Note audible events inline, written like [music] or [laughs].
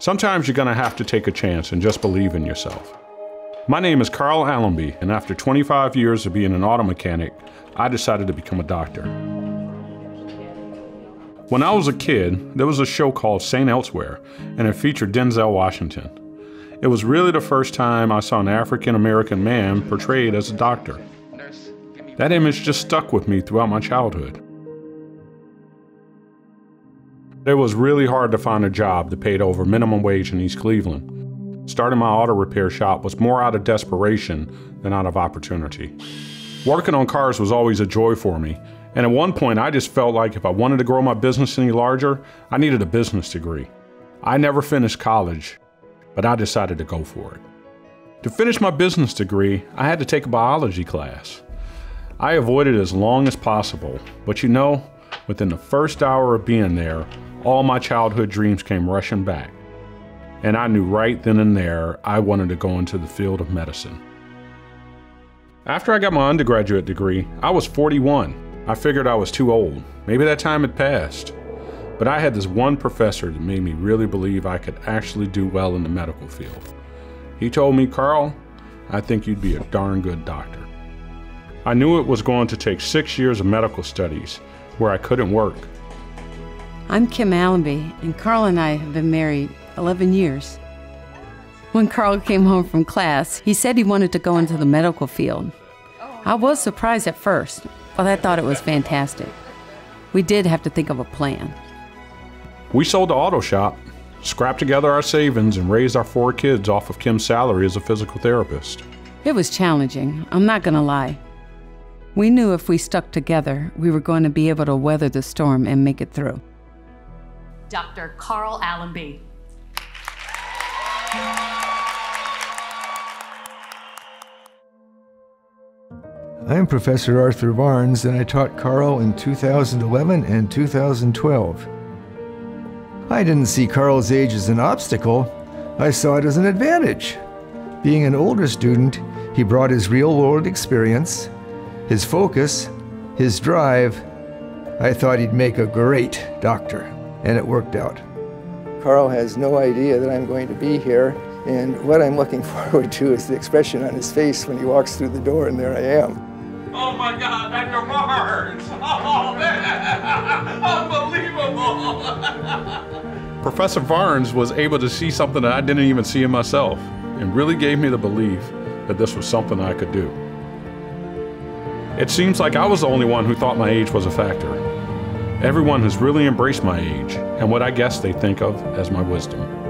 Sometimes you're going to have to take a chance and just believe in yourself. My name is Carl Allamby, and after 25 years of being an auto mechanic, I decided to become a doctor. When I was a kid, there was a show called St. Elsewhere, and it featured Denzel Washington. It was really the first time I saw an African American man portrayed as a doctor. That image just stuck with me throughout my childhood. It was really hard to find a job that paid over minimum wage in East Cleveland. Starting my auto repair shop was more out of desperation than out of opportunity. Working on cars was always a joy for me, and at one point, I just felt like if I wanted to grow my business any larger, I needed a business degree. I never finished college, but I decided to go for it. To finish my business degree, I had to take a biology class. I avoided it as long as possible, but you know, within the first hour of being there, all my childhood dreams came rushing back. And I knew right then and there I wanted to go into the field of medicine. After I got my undergraduate degree, I was 41 I figured I was too old. Maybe that time had passed. But I had this one professor that made me really believe I could actually do well in the medical field. He told me, Carl, I think you'd be a darn good doctor. I knew it was going to take six years of medical studies where I couldn't work. I'm Kim Allamby, and Carl and I have been married 11 years. When Carl came home from class, he said he wanted to go into the medical field. I was surprised at first, but I thought it was fantastic. We did have to think of a plan. We sold the auto shop, scrapped together our savings, and raised our four kids off of Kim's salary as a physical therapist. It was challenging, I'm not going to lie. We knew if we stuck together, we were going to be able to weather the storm and make it through. Dr. Carl Allamby. I'm Professor Arthur Barnes, and I taught Carl in 2011 and 2012. I didn't see Carl's age as an obstacle, I saw it as an advantage. Being an older student, he brought his real world experience, his focus, his drive. I thought he'd make a great doctor, and it worked out. Carl has no idea that I'm going to be here, and what I'm looking [laughs] forward to is the expression on his face when he walks through the door, and there I am. Oh my God, Dr. Barnes! [laughs] Oh man, unbelievable! [laughs] Professor Barnes was able to see something that I didn't even see in myself and really gave me the belief that this was something I could do. It seems like I was the only one who thought my age was a factor. Everyone has really embraced my age and what I guess they think of as my wisdom.